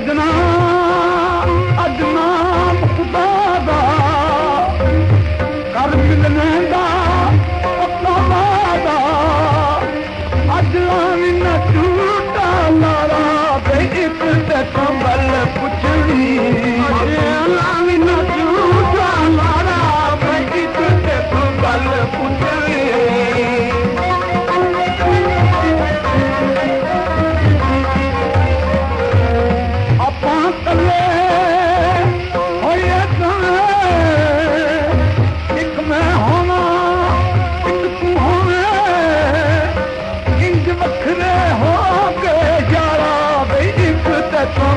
सजना that.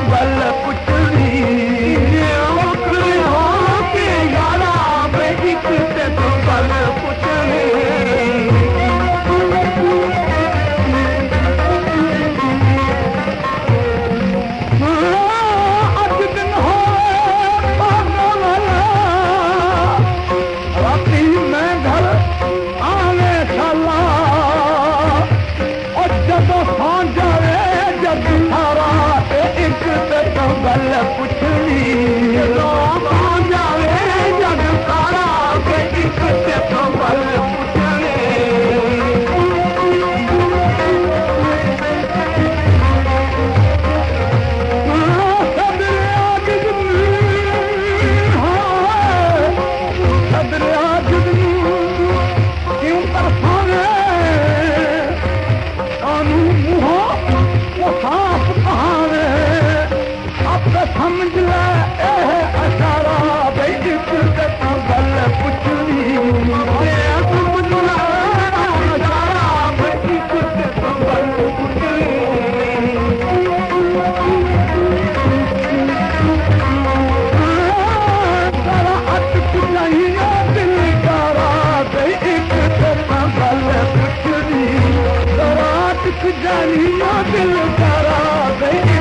जानी माँ दिल करा गई